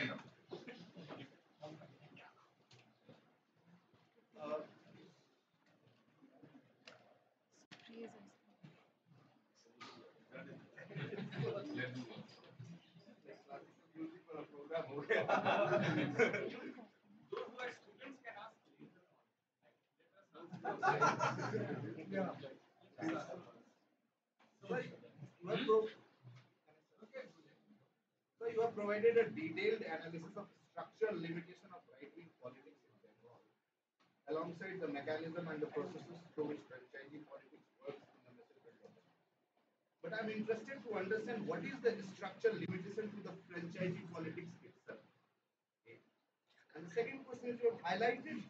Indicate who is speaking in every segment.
Speaker 1: 変なこと。Analysis of structural limitation of right-wing politics in Bengal, alongside the mechanism and the processes through which franchising politics works in the. But I'm interested to understand what is the structural limitation to the franchising politics itself. Okay. And the second question is you have highlighted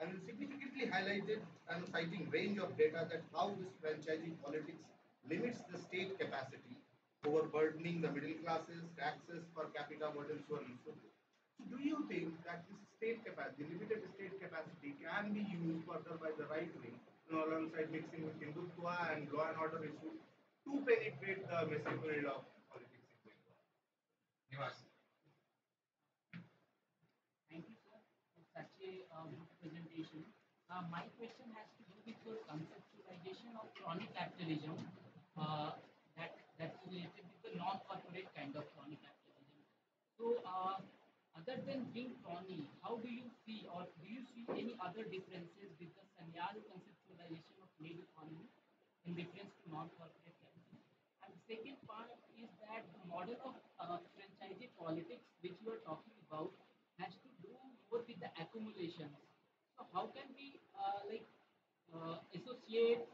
Speaker 1: and significantly highlighted and citing range of data that how this franchising politics limits the state capacity, overburdening the middle classes, taxes per capita burden, so on and so forth. So do you think that this state capacity, limited state capacity can be used further by the right wing you know, alongside mixing with Hindutva and law and order issues to penetrate the messy world of politics in Bengal?
Speaker 2: Nivas.
Speaker 3: Thank you, sir, for such a uh, good presentation. Uh, my question has to do with your conceptualization of crony capitalism uh, that that's related with the non-corporate kind of crony capitalism. So, uh, other than being crony, how do you see or do you see any other differences with the Sanyal conceptualization of made economy in reference to non-corporate capitalism? And the second part is that the model of uh, franchisee politics, which you are talking about, has to do more with the accumulations. So how can we uh, like uh, associate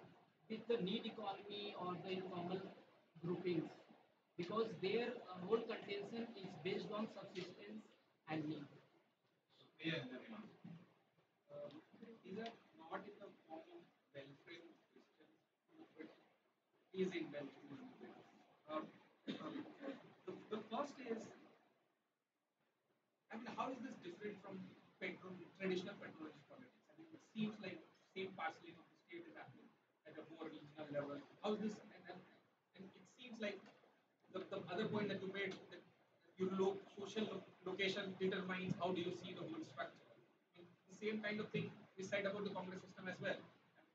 Speaker 3: with the need economy or the informal groupings? Because their uh, whole contention is based on subsistence and need.
Speaker 2: Iman.
Speaker 4: Um, these are not in the form of well-trained Christians, but is in well-trained um, um, the, the first is, I mean, how is this different from traditional patronage politics? I mean, it seems like same parceling of the state is happening at a more regional level. How is this? And, and, and seems like the, the other point that you made that your social lo- location determines how do you see the whole structure. Mean, the same kind of thing is said about the Congress system as well.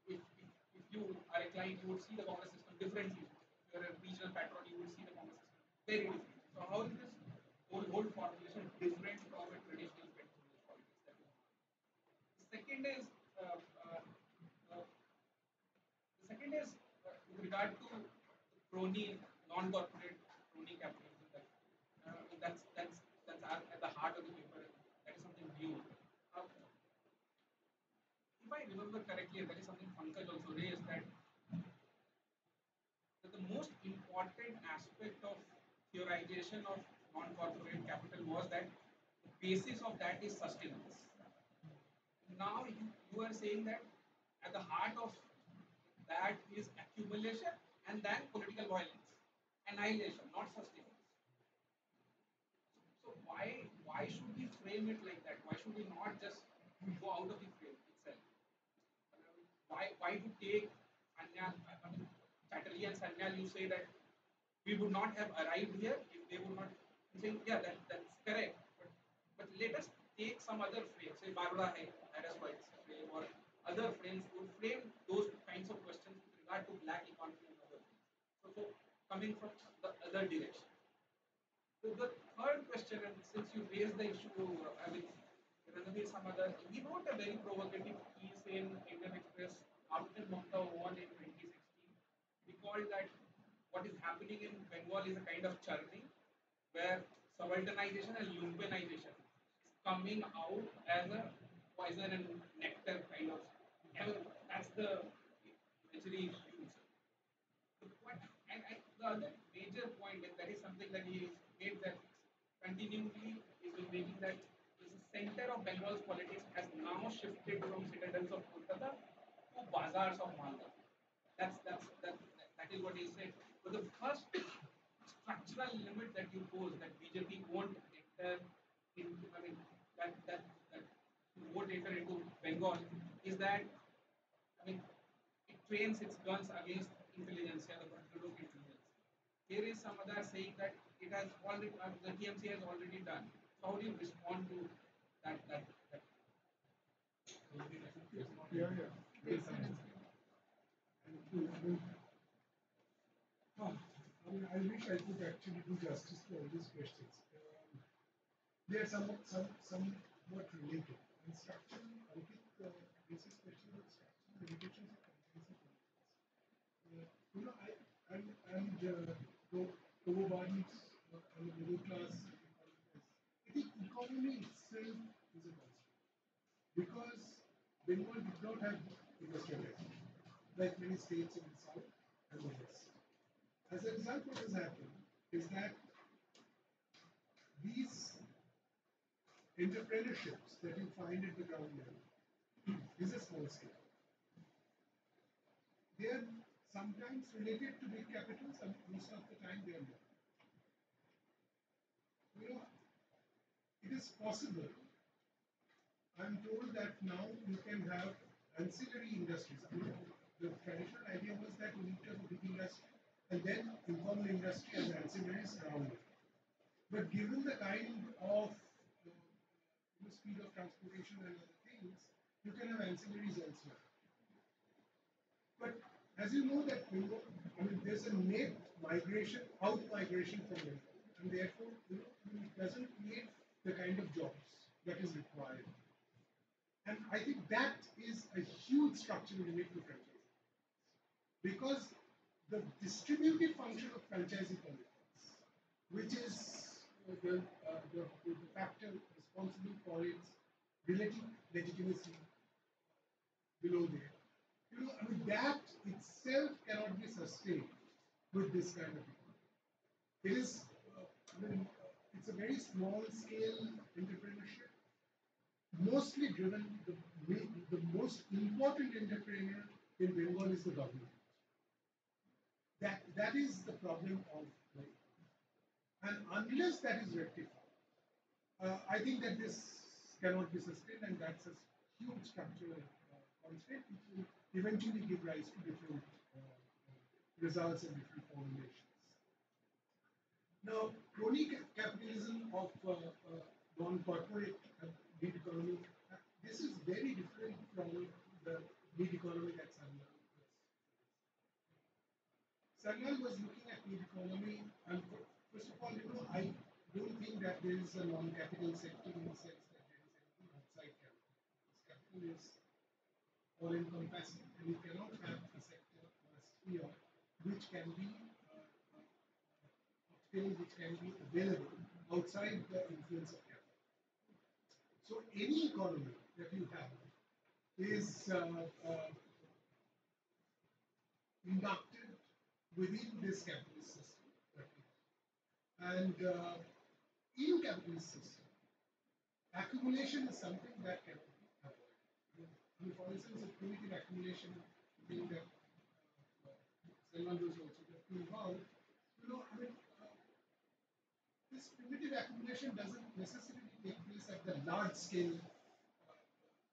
Speaker 4: If, if, if you are a client, you would see the Congress system differently. If you are a regional patron, you would see the Congress system very differently. So how is this whole, whole formulation different from a traditional we have? The second is uh, uh, uh, the second is uh, with regard to crony, non-corporate crony capitalism. That, uh, that's that's that's at, the heart of the paper. That is something new. Uh, if I remember correctly, that is something Pankaj also raised that, that the most important aspect of theorization of non-corporate capital was that the basis of that is sustenance. Now you, you are saying that at the heart of that is accumulation and then political violence, annihilation, not sustenance. So why why should we frame it like that? Why should we not just go out of the frame itself? Why why to take Chatterjee and Sanyal, you say that we would not have arrived here if they would not. I'm saying yeah, that that's correct. But but let us take some other frame, say Barbara Harriss-White's frame or other frames would frame those kinds of questions with regard to black economy and other things. So, so coming from the other direction. So the third question, and since you raised the issue, I mean, Ranabir Samaddar, he wrote a very provocative piece in Indian Express after Mamata won in 2016. He called that what is happening in Bengal is a kind of churning, where subalternization and lumpenization is coming out as a poison and nectar kind of. That's the imagery used. The point, and, and the other major point, and that is something that he made that continually is making that the center of Bengal's politics has now shifted from citadels of Kolkata to bazaars of Malda. That's that's that, that is what he said. But the first structural limit that you pose that BJP won't enter into, I mean, that that that won't enter into Bengal is that I mean it trains its guns against intelligentsia, the intelligence. Here is some other saying that it has already uh, the TMC has already done.
Speaker 5: how do you respond to that that, that
Speaker 6: Yeah, yeah.
Speaker 7: I mean, I wish I could actually do justice to all these questions. Um, they are somewhat, some, somewhat related. And structure, I think uh, this is question about structural limitations of comprehensive. Uh, you know, I, and, and uh, though Tobani's uh, and the middle class I think economy itself is a constraint. Because Bengal did not have industrialization, like many states in the south and the west. As a result, what has happened is that these entrepreneurships that you find at the ground level is a small scale. They are sometimes related to big capitals, and most of the time they are not. You know, it is possible I'm told that now you can have ancillary industries. I mean, the traditional idea was that you need to have a big industry and then informal industry as ancillaries around it. But given the kind of you know, speed of transportation and other things, you can have ancillaries elsewhere. But as you know that Bengal, I mean, there's a net migration, out migration from Bengal, and therefore, you know, it doesn't create the kind of jobs that is required. And I think that is a huge structural limit to. Because the distributive function of franchising politics, which is the, uh, the, the factor responsible for its relative legitimacy below there, you know, that itself cannot be sustained with this kind of economy. It is, I mean, it's a very small scale entrepreneurship mostly driven, the, the most important entrepreneur in Bengal is the government. That, that is the problem of. And unless that is rectified, uh, I think that this cannot be sustained and that's a huge structural uh, constraint which will eventually give rise to different uh, results and different formulations. Now, crony capitalism of uh, uh, non-corporate gig economy. This is very different from the gig economy that Sanyal was. Was looking at gig economy, and first of all, you know, I don't think that there is a non-capital sector in the sense that there is anything outside capital. Capital is all-encompassing, and you cannot have a sector or a sphere which can be uh, which can be available outside the influence of capital. So any economy that you have is uh, uh, inducted within this capitalist system. And uh, in capitalist system, accumulation is something that cannot mean, for instance, a primitive accumulation that uh, Selman was also talking about, you know, I mean, uh, this primitive accumulation doesn't necessarily take place at the large scale uh,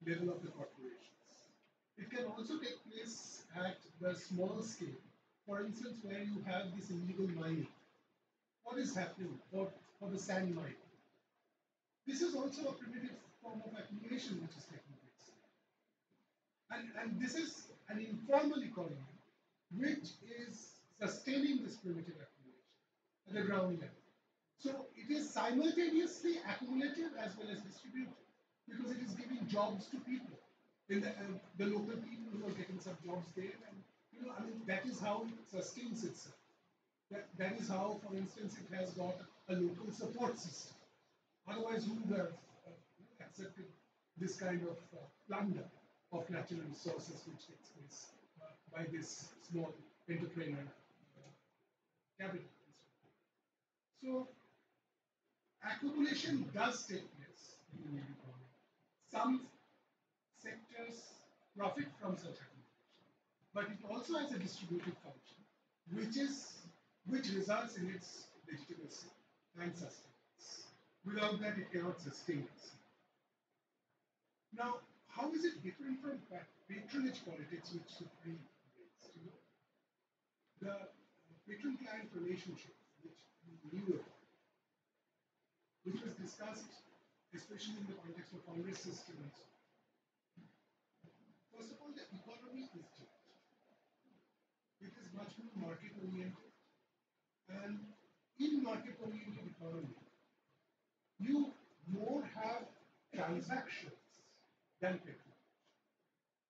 Speaker 7: level of the corporations. It can also take place at the small scale. For instance, where you have this illegal mining. What is happening for, for the sand mine? This is also a primitive form of accumulation which is taking. And, and this is an informal economy which is sustaining this primitive accumulation at the ground level. So it is simultaneously accumulative as well as distributive because it is giving jobs to people. In the, uh, the local people who are getting some jobs there, and you know, I mean, that is how it sustains itself. That, that is how, for instance, it has got a local support system. Otherwise, who would have uh, accepted this kind of uh, plunder of natural resources which takes place uh, by this small entrepreneur uh, capital? So, accumulation does take place in the economy. Some sectors profit from such accumulation, but it also has a distributive function, which is which results in its legitimacy and sustenance. Without that, it cannot sustain itself. Now, how is it different from uh, patronage politics, which Supreme raised? You know, the uh, patron-client relationship, which we knew about, which was discussed, especially in the context of Congress systems. First of all, the economy is changed. It is much more market oriented, and in market oriented economy, you more have transactions than patronage.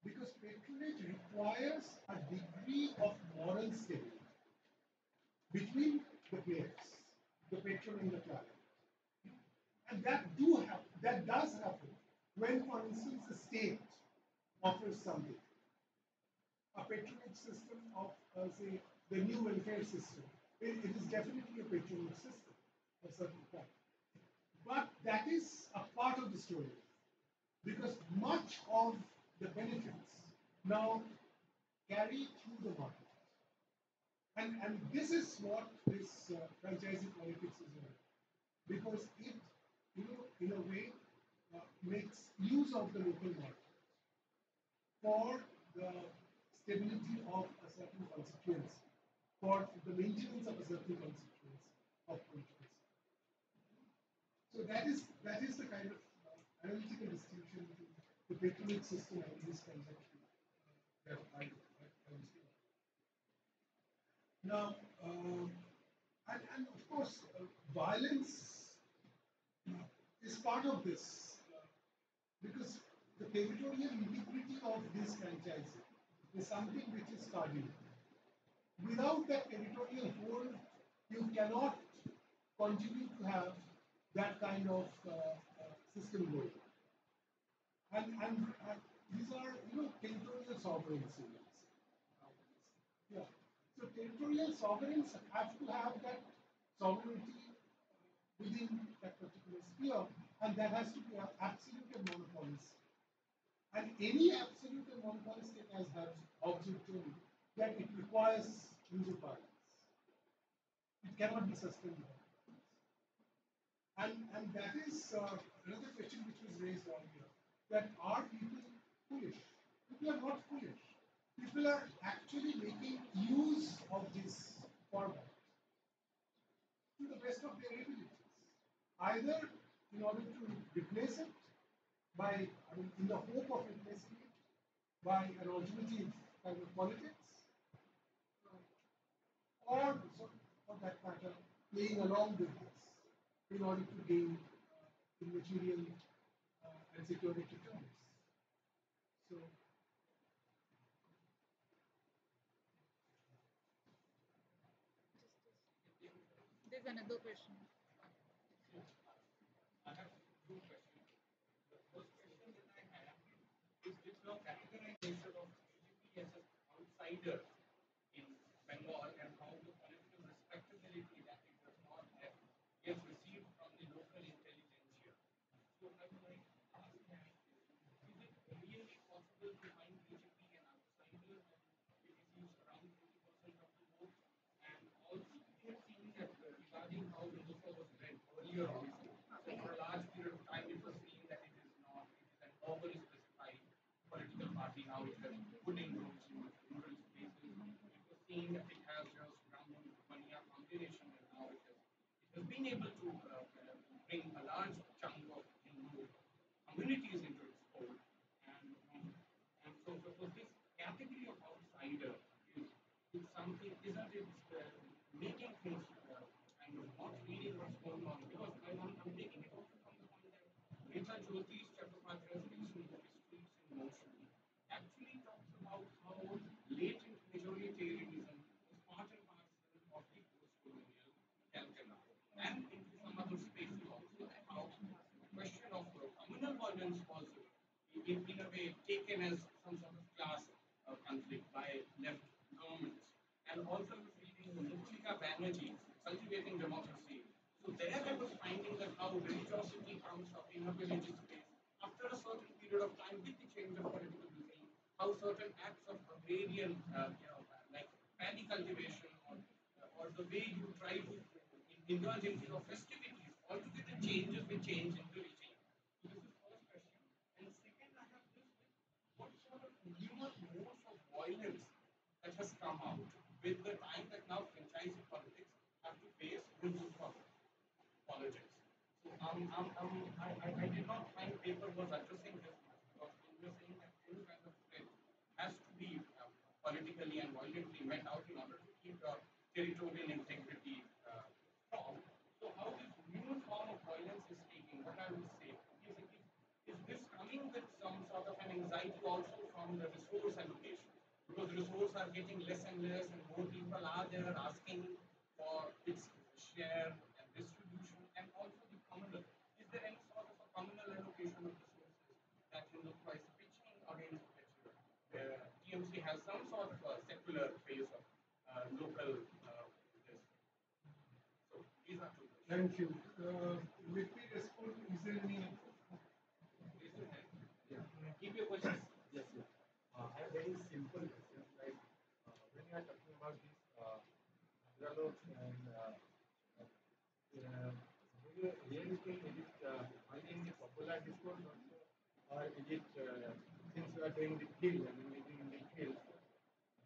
Speaker 7: Because patronage requires a degree of moral stability between the players, the patron and the client. And that do happen, that does happen when, for instance, the state offers something. A patronage system of, uh, say, the new welfare system. It, it is definitely a patronage system of certain kind. But that is a part of the story. Because much of the benefits now carry through the market. And, and this is what this uh, franchising politics is about. Because it, you know, in a way, uh, makes use of the local market for the stability of a certain constituency, for the maintenance of a certain constituency of political So that is that is the kind of uh, analytical the patronage system and this transaction that I. Now, um, and, and of course, uh, violence is part of this because the territorial integrity of this franchising is something which is cardinal. Without that territorial hold, you cannot continue to have that kind of uh, uh, system going. And, and, and these are, you know, territorial sovereignty. Yeah. So territorial sovereigns have to have that sovereignty within that particular sphere, and that has to be an absolute monopolistic. And any absolute and monopolistic has has objectivity that it requires use of violence. It cannot be sustained. And, and that is uh, another question which was raised earlier that are people foolish? People are not foolish. People are actually making use of this format to the best of their abilities. Either in order to replace it by, I mean, in the hope of replacing it by an alternative kind of politics, or so for that matter, playing along with this in order to gain material uh, and security terms. So,
Speaker 6: There's another question.
Speaker 4: I have two questions. The first question that I have is this now categorization of BJP as an outsider in Bengal and how the political respectability that it does not have gets received from the local intelligentsia. So I would like to ask that, is it really possible to find BJP an outsider when it receives around 20% of the vote? And also, we have seen that uh, regarding how Hindutva was earlier so for a large period of time, it was seen that it is not, it is an urban specified political party. Now it has in roots in rural spaces. It was seen that it has just Brahmin Bania combination, and now it has, it has been able to uh, bring a large chunk of Hindu communities into its fold. And, um, and so, so, this category of outsider is, is something, isn't it uh, making things reading what's going on? Because I, I'm, I'm taking it also from the that Ritajyoti's chapter 5 resolution, that is Streets in Motion, actually talks about how latent majoritarianism is part and parcel of the post-colonial Calcutta and into some other spaces also, how the question of communal violence was in, in a way taken as some sort of class uh, conflict by left governments. And also reading Mukulika Banerjee, Cultivating Democracy. So there I was finding that how religiosity comes up in a religious space after a certain period of time with the change of political regime, how certain acts of agrarian, uh, you know, like paddy cultivation or, or the way you try to indulge into your festivities, altogether changes with change in the regime. So this is first question. And second, I have this, what sort of newer modes of violence that has come out with the time that now franchising politics have to face Hindutva So um, um, um, I, I, I did not find paper was addressing this because when you're saying that any kind of threat has to be uh, politically and violently met out in order to keep your territorial integrity uh, strong. So how this new form of violence is taking, what I would say, is, is this coming with some sort of an anxiety also from the resource allocation? Because resources are getting less and less and more people are there asking for its share and distribution and also the communal. Is there any sort of a communal allocation of resources that you look like pitching against which where TMC has some sort of a secular phase of uh, local uh, this. So these are two questions.
Speaker 7: Thank you. Uh, let me respond. Is there any?
Speaker 4: Raise your hand.
Speaker 8: Yeah.
Speaker 4: Keep your questions.
Speaker 8: Yes, sir. Uh, I have very simple questions like uh, when you are talking about this uh, Agralot and uh, uh, do you really think it is uh, only in the popular discourse also, or is it uh, since you are doing the field and living in the field,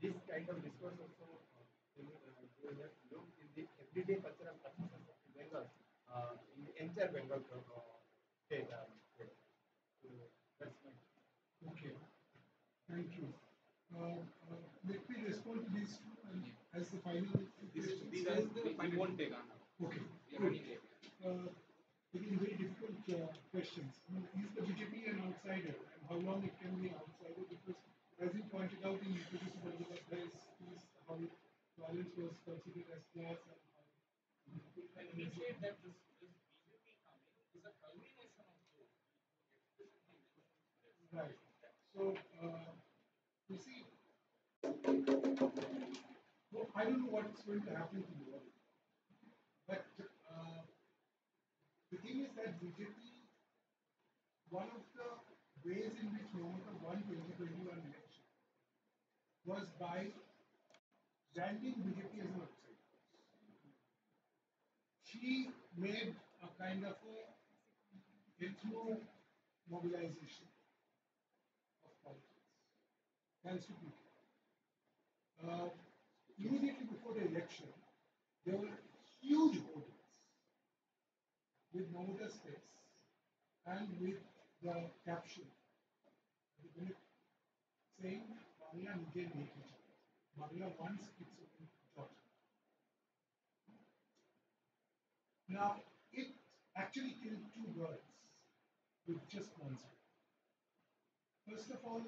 Speaker 8: this kind of discourse also uh, you know, uh, looked in the everyday cultural practices of the Bengal, uh, in the entire Bengal uh, state. Um, state. So that's my
Speaker 7: Okay. Thank you. Uh, uh, let me respond to these two and as the final
Speaker 5: This,
Speaker 7: questions.
Speaker 5: these are the
Speaker 4: We
Speaker 5: final.
Speaker 4: won't take answer.
Speaker 7: Okay. Good. Uh, again, very difficult uh, questions. I mean, is the BJP an outsider and how long it can be an outsider? Because as you pointed out in to Bangalore, there is, is how violence was considered as class and how
Speaker 4: When we say that this, this BJP coming is a culmination of you explicitly.
Speaker 7: Right. So, uh, you see, well, I don't know what's going to happen to the world. But uh, the thing is that BJP, one of the ways in which Mamata won 2021 election was by branding BJP as an outsider. She made a kind of a ethno mobilization of politics. People. Uh, immediately before the election, there were huge hoardings with Mamata's face and with the caption saying Nije neki chahe. Bangla wants its own daughter. Now, it actually killed two birds with just one stone. First of all,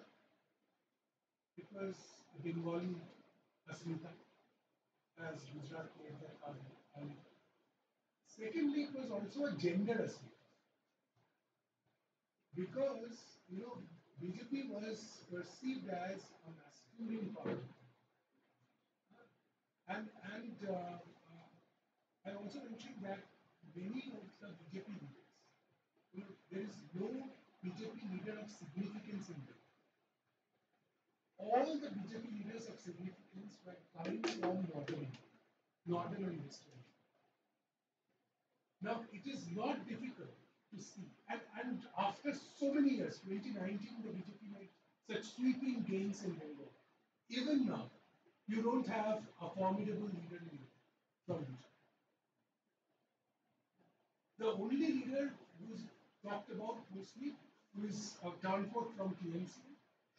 Speaker 7: it was a Bengali Asmita, as Gujarat made that argument. Secondly, it was also a gender Asmita. Because, you know, BJP was perceived as a masculine party. And, and uh, uh, I also mentioned that many of the BJP leaders, you know, there is no BJP leader of significance in them. All the BJP leaders of significance were coming from northern northern and western Now, it is not difficult to see, and, and after so many years, 2019, the BJP made such sweeping gains in Bengal. Even now, you don't have a formidable leader from BJP. The only leader who's talked about mostly, who is a turned from TMC,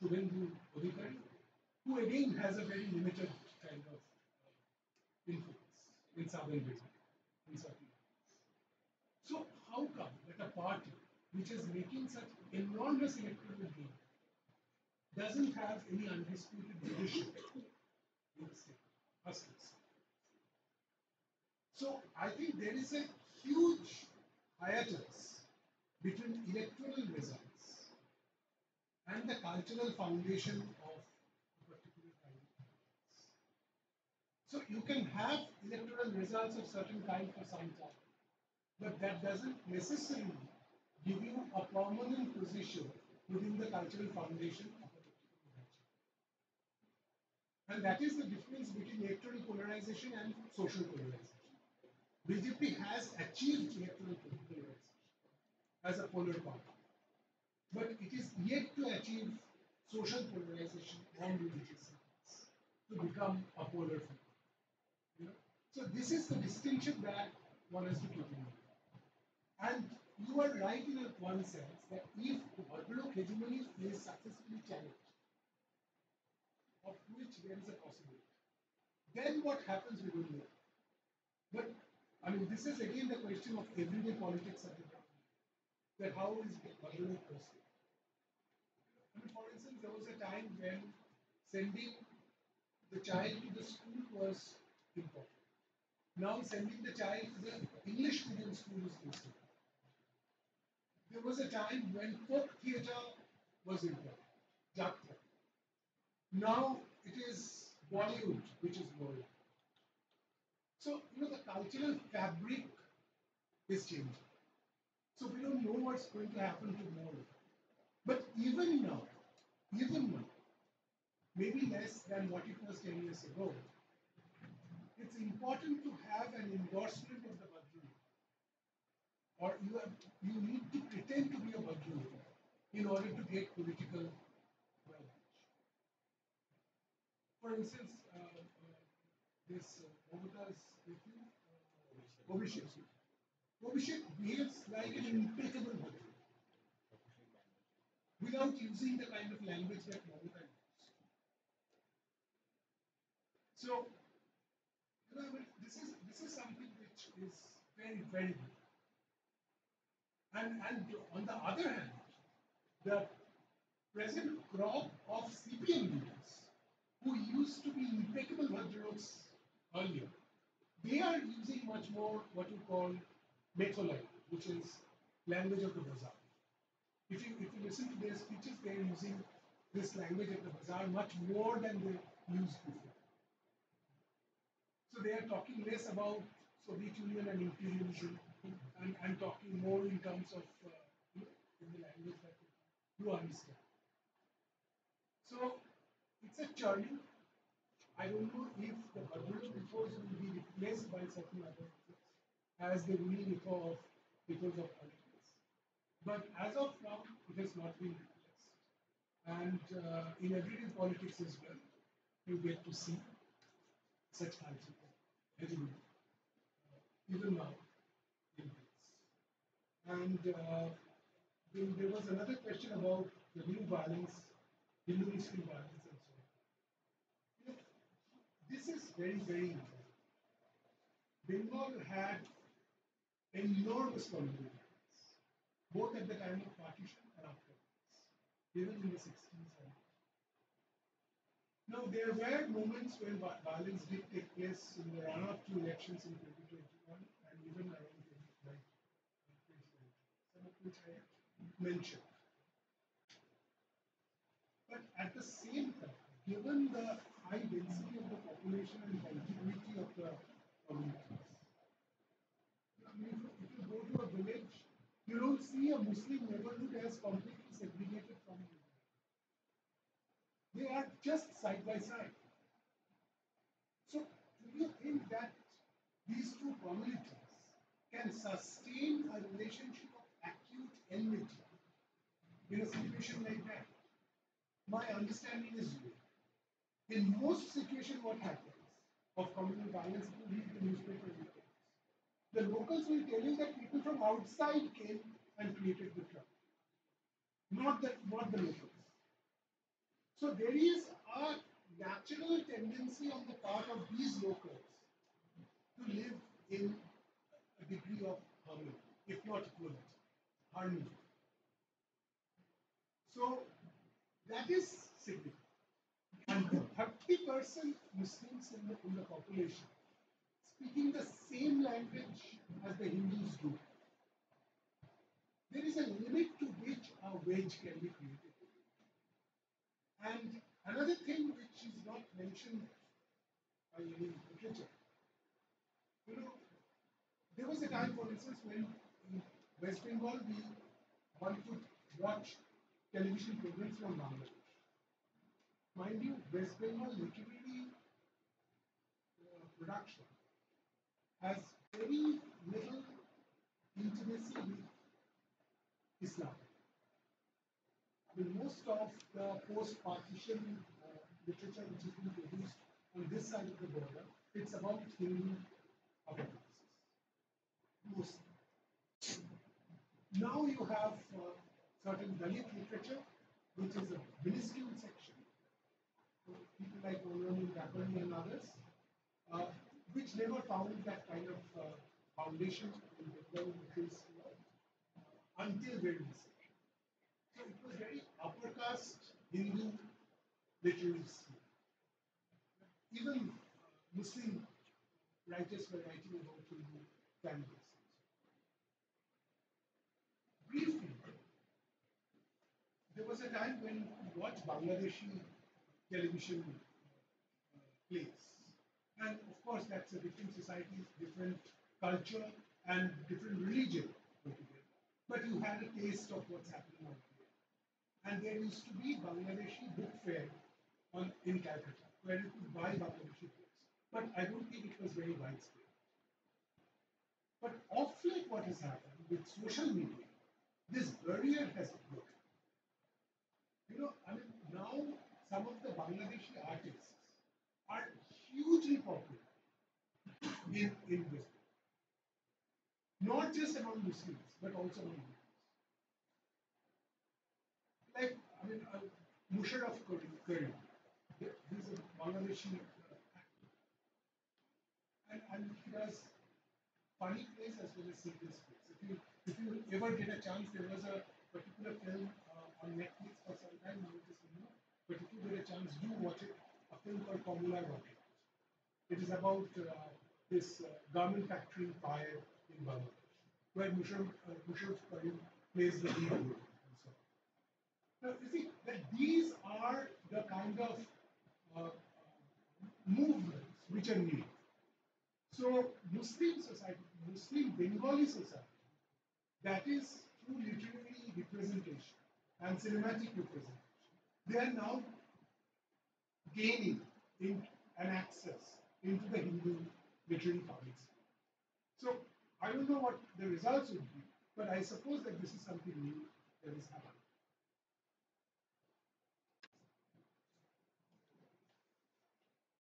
Speaker 7: Shubhendu Adhikari, who again has a very limited kind of uh, influence in southern Bengal, in. So how come that a party which is making such enormous electoral gain doesn't have any undisputed leadership the. So I think there is a huge hiatus between electoral results and the cultural foundation of a particular kind of politics. So you can have electoral results of certain kind for some time, but that doesn't necessarily give you a permanent position within the cultural foundation of a culture. And that is the difference between electoral polarization and social polarization. BJP has achieved electoral polarization as a polar party, but it is yet to achieve social polarization on religious lines to become a polar figure. You know? So this is the distinction that one has to keep in mind. And you are right in one sense that if Bhadralok hegemony is successfully challenged, of which there is a possibility, then what happens we don't know. But I mean, this is again the question of everyday politics at the ground. That how is Bhadralok perceived? I mean, for instance, there was a time when sending the child to the school was important. Now sending the child to the English medium school is important. There was a time when folk theatre was important. Now it is Bollywood which is important. So, you know, the cultural fabric is changing. So we don't know what's going to happen tomorrow. But even now, even now, maybe less than what it was 10 years ago, it's important to have an endorsement of the Badru. Or you, have, you need to pretend to be a Badru in order to get political advantage. For instance, uh, uh, this uh, Mamata's nephew, uh, Abhishek. Behaves like an impeccable Badru without using the kind of language that Mamata uses. So, you know, this is this is something which is very very good. And and on the other hand, the present crop of CPM leaders who used to be impeccable Bhadraloks earlier, they are using much more what you call metho language, which is language of the bazaar. If you if you listen to their speeches, they are using this language of the bazaar much more than they used before. So they are talking less about Soviet Union and imperialism and, and talking more in terms of uh, in the language that you understand. So it's a journey. I don't know if the Bhadralok ethos will be replaced by certain other ethos as the ruling ethos of ethos of politics. But as of now, it has not been replaced. And uh, in everyday politics as well, you get to see such kinds of uh, even now. And uh, there was another question about the new violence, Hindu Muslim violence, and so on. This is very, very important. Bengal had enormous violence, both at the time of partition and afterwards, even in the 60s and now, there were moments when violence did take place in the run up to elections in 2021 and even around 2020, some of which I mentioned. But at the same time, given the high density of the population and contiguity of the communities, if, you go to a village, you don't see a Muslim neighborhood as completely segregated from you. they are just side by side. So, do you think that these two communities can sustain a relationship enmity in a situation like that? My understanding is. In most situations, what happens of communal violence, if you read the newspaper reports, the locals will tell you that people from outside came and created the trouble, not the not the locals. So there is a natural tendency on the part of these locals to live in a degree of harmony, if not equality, harmony. So that is significant. And 30% Muslims in the, in the population speaking the same language as the Hindus do, there is a limit to which a wedge can be created. And another thing which is not mentioned by any literature, you know, there was a time, for instance, when West Bengal we one could watch television programs from Bangladesh. Mind you, West Bengal literary uh, production has very little intimacy with Islam. I mean, most of the post-partition uh, literature which has been produced on this side of the border, it's about Hindu upper classes. Now you have uh, certain Dalit literature, which is a minuscule section. So people like Oloni, Rapani and others, uh, which never found that kind of uh, foundation in Bengal literacy uh, until very recently. So it was very upper caste Hindu literacy. Even Muslim writers were writing about Hindu families. Briefly, there was a time when you watch Bangladeshi television uh, plays. And of course, that's a different society, different culture, and different religion. But you had a taste of what's happening out there. And there used to be Bangladeshi book fair on, in Calcutta, where you could buy Bangladeshi books. But I don't think it was very widespread. But of late, what has happened with social media, this barrier has broken. You know, I mean, now some of the Bangladeshi artists are hugely popular in, in this. Not just among Muslims, but also among Hindus. Like, I mean, uh, Musharraf Karim, he's a Bangladeshi actor. And, and he does funny plays as well as serious plays. If you, if you ever get a chance, there was a particular film uh, on Netflix for some time. But if you get a chance, do watch it. A film called Formula Rocket. It is about uh, this uh, garment factory fire in Bangladesh, where Musharraf uh, Musharraf plays the lead role. so. Now, you see that these are the kind of uh, movements which are needed. So, Muslim society, Muslim Bengali society, that is through literary representation and cinematic representation, they are now gaining in, an access into the Hindu literary public. So, I don't know what the results would be, but I suppose that this is something new